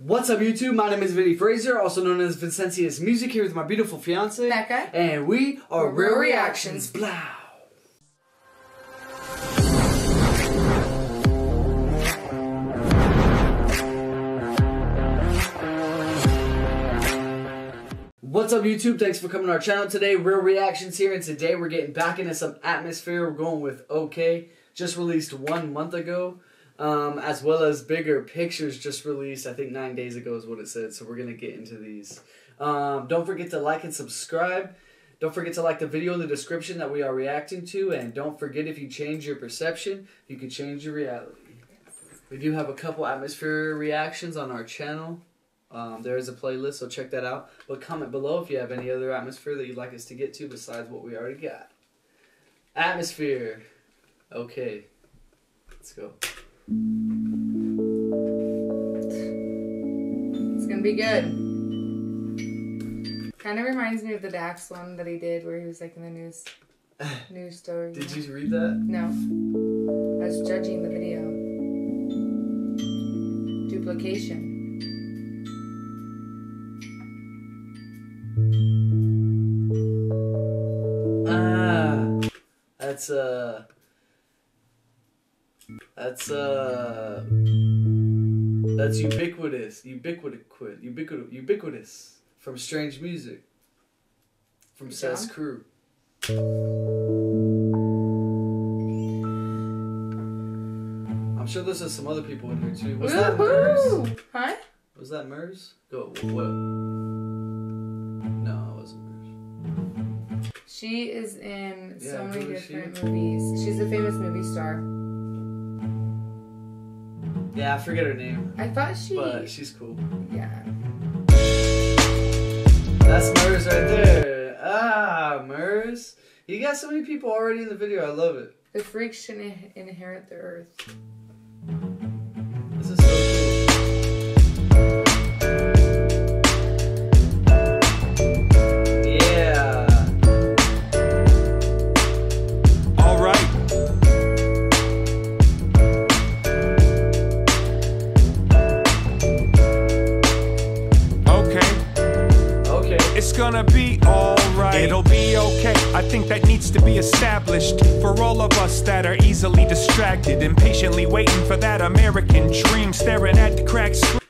What's up, YouTube? My name is Vinnie Frazer, also known as Vincentius Music, here with my beautiful fiance. Becca. And we are Real Real Reactions. Reactions. Blow. What's up, YouTube? Thanks for coming to our channel today. Real Reactions here, and today we're getting back into some atmosphere. We're going with OK, just released one month ago, um, as well as Bigger Pictures, just released, I think nine days ago is what it said. So we're to get into these. Um, don't forget to like and subscribe. Don't forget to like the video in the description that we are reacting to, and don't forget if you change your perception, you can change your reality. We do have a couple atmosphere reactions on our channel. Um, there is a playlist, so check that out. But comment below if you have any other atmosphere that you'd like us to get to besides what we already got. Atmosphere. Okay. Let's go. It's gonna be good. Kind of reminds me of the Dax one that he did, where he was like in the news news story. Did you read that? No, I was judging the video. Duplication. Ah, that's uh, that's uh, that's ubiquitous, ubiquitous, ubiquitous, ubiquitous from Strange Music, from Ces Cru. I'm sure there's some other people in here too. Was that Murs? Woohoo! Huh? Was that Murs? Go what? No, it wasn't Murs. She is in so Yeah, many who is she? different movies. She's a famous movie star. Yeah, I forget her name, I thought she. but she's cool. yeah. That's Murs right there. Ah, Murs. You got so many people already in the video. I love it. The freaks should in- inherit the earth. It's gonna be alright. It'll be okay. I think that needs to be established for all of us that are easily distracted, impatiently waiting for that American dream, staring at the cracked screen.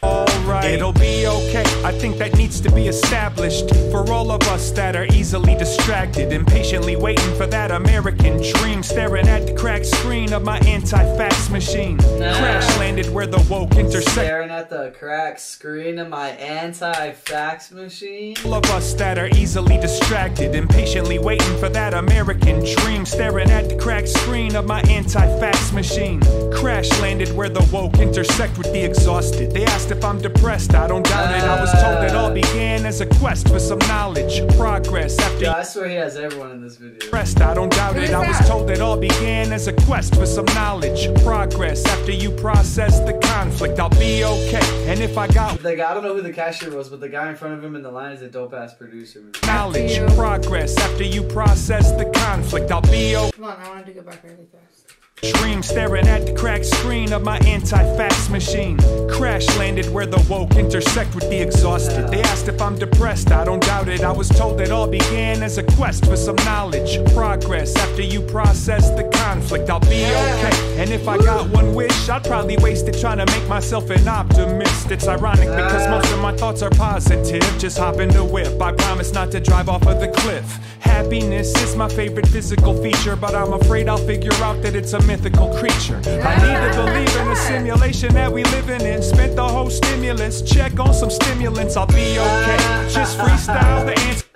Alright, it'll be okay. I think that needs to be established for all of us that are easily distracted, impatiently waiting for that American dream, staring at the cracked screen of my anti-fax machine. Nah. Crash landed where the woke intersect. Staring at the cracked screen of my anti-fax machine. All of us that are easily distracted, impatiently waiting for that American dream, staring at the cracked screen of my anti-fax machine. Crash landed where the woke intersect with the exhausted. They asked if I'm depressed, I don't doubt it. I was told it all began as a quest for some knowledge, progress. After Yeah, I swear he has everyone in this video. Rest, I don't doubt Who it. is I was told it all began as a quest for some knowledge, progress. After you process the conflict, I'll be okay. And if I got The guy, I don't know who the cashier was, but the guy in front of him in the line is a dope ass producer. man. knowledge, progress. After you process the conflict, I'll be okay. Come on, I wanted to go back really fast. Dream staring at the cracked screen of my anti-fax machine. Crash landed where the woke intersect with the exhausted. They asked if I'm depressed, I don't doubt it. I was told it all began as a quest for some knowledge, progress. After you process the conflict, I'll be okay. And if I got one wish, I'd probably waste it trying to make myself an optimist. It's ironic because most of my thoughts are positive. Just hop in the whip. I promise not to drive off of the cliff. Happiness is my favorite physical feature, but I'm afraid I'll figure out that it's a mythical creature. I need to believe in a simulation that we living in. Spent the whole stimulus, check on some stimulants, I'll be okay. Just freestyle the answer.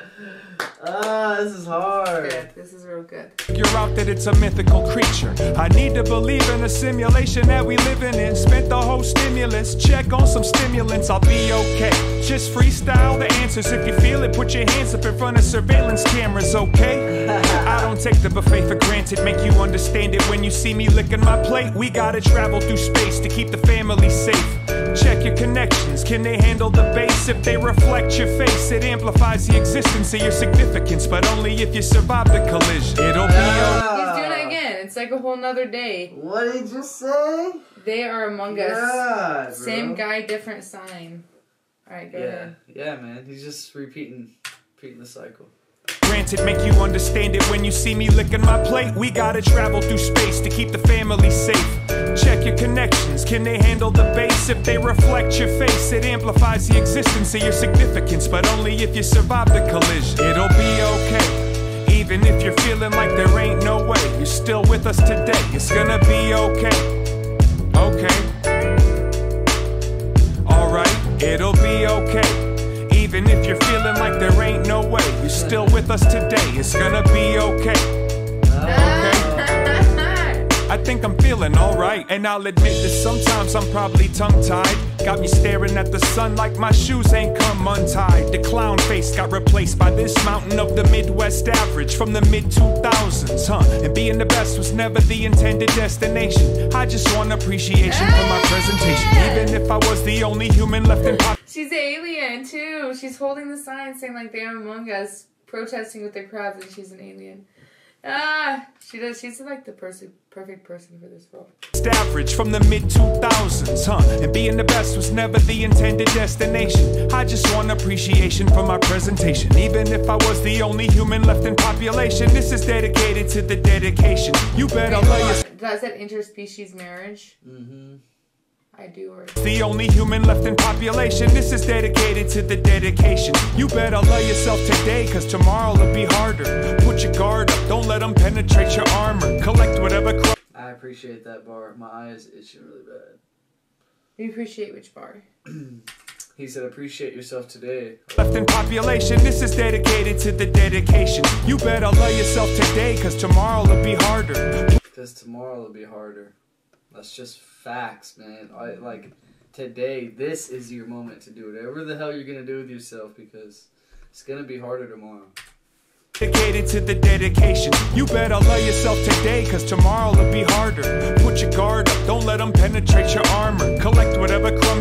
Ah, this is hard. Good. This is real good. Figure out that it's a mythical creature. I need to believe in a simulation that we living in. Spent the whole stimulus, check on some stimulants, I'll be okay. Just freestyle the answers. If you feel it, put your hands up in front of surveillance cameras, okay? I don't take the buffet for granted, make you understand it when you see me licking my plate. We gotta travel through space to keep the family safe. Check your connections, can they handle the bass? If they reflect your face, it amplifies the existence of your significance, but only if you survive the collision. It'll be okay. He's doing it again. It's like a whole nother day. What did you say? They are among us. Bro. Same guy, different sign. All right, go Yeah, ahead. yeah, man. He's just repeating, repeating the cycle. Granted, make you understand it when you see me licking my plate. We gotta travel through space to keep the family safe. Check your connections, can they handle the bass? If they reflect your face, it amplifies the existence of your significance. But only if you survive the collision. It'll be okay. Even if you're feeling like there ain't no way, you're still with us today. It's gonna be okay. Okay. Alright, it'll be okay. Even if you're feeling like there ain't no way, you're still with us today. It's gonna be okay. Okay? I think I'm feeling alright, and I'll admit that sometimes I'm probably tongue tied. Got me staring at the sun like my shoes ain't come untied. The clown face got replaced by this mountain of the Midwest average from the mid 2000s, huh? And being the best was never the intended destination. I just want appreciation for my presentation, even if I was the only human left in pop. She's an alien too. She's holding the sign saying like they're among us, protesting with their crowds, and she's an alien. Ah, she does. She's like the person, perfect person for this role. average from the mid 2000s, huh? And being the best was never the intended destination. I just want appreciation for my presentation, even if I was the only human left in population. This is dedicated to the dedication. You better Wait, lay hold your on. Does that interspecies marriage? Mm-hmm. I do. Or the only human left in population. This is dedicated to the dedication. You better love yourself today, cause tomorrow will be harder. Put your guard up, don't let them penetrate your armor. Collect whatever cru- I appreciate that bar. My eyes is itching really bad. we appreciate which bar. He said, "Appreciate yourself today." left in population. This is dedicated to the dedication. You better love yourself today, cause tomorrow will be harder. Because tomorrow will be harder. That's just facts, man. I like today. This is your moment to do whatever the hell you're gonna do with yourself because it's gonna be harder tomorrow. Dedicated to the dedication. You better love yourself today, cause tomorrow will be harder. Put your guard up, don't let them penetrate your armor. Collect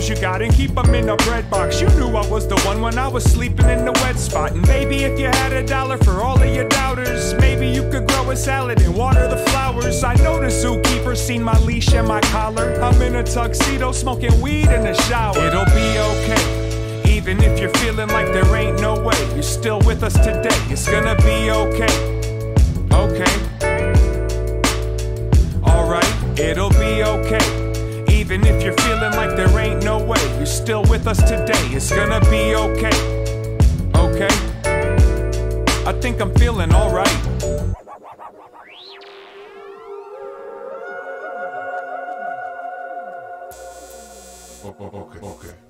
you got and keep them in a bread box. You knew I was the one when I was sleeping in the wet spot. And maybe if you had a dollar for all of your doubters, maybe you could grow a salad and water the flowers. I know the zookeeper seen my leash and my collar. I'm in a tuxedo smoking weed in the shower. It'll be okay. Even if you're feeling like there ain't no way, you're still with us today. It's gonna be okay. Okay. Alright, it'll be okay. Even if you're feeling like there ain't no way, you're still with us today. It's gonna be okay. Okay. I think I'm feeling alright. Okay, okay.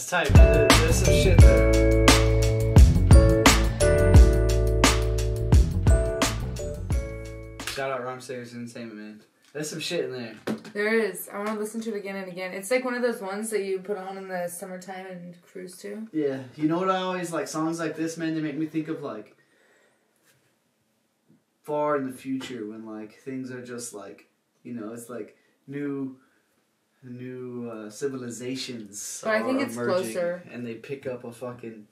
That's tight. There- There's some shit there. Shout out Sayers Entertainment, man. There's some shit in there. There is. I want to listen to it again and again. It's like one of those ones that you put on in the summertime and cruise to. Yeah, you know what I always like songs like this, man. They make me think of like far in the future when like things are just like you know it's like new new uh, civilizations. But I think are it's emerging, closer. and they pick up a fucking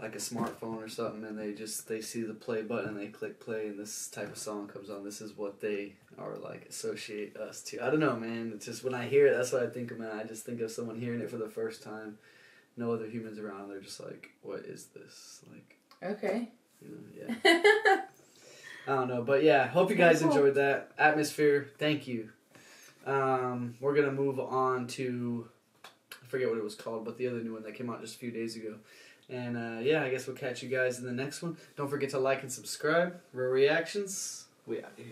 like a smartphone or something, and they just they see the play button and they click play, and this type of song comes on. This is what they are like associate us to. I don't know, man. It's just when I hear it, that's what I think of. Man, I just think of someone hearing it for the first time no other humans around. They're just like, what is this? Like, Okay. you know, yeah. I don't know, but yeah, hope you guys enjoyed that atmosphere. Thank you. Um, we're gonna move on to I forget what it was called, but the other new one that came out just a few days ago. And uh, yeah, I guess we'll catch you guys in the next one. Don't forget to like and subscribe. Real reactions. We out here.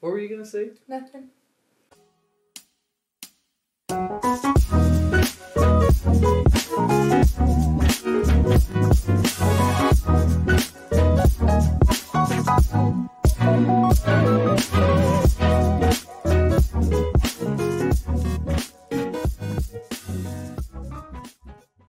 What were you gonna say? Nothing.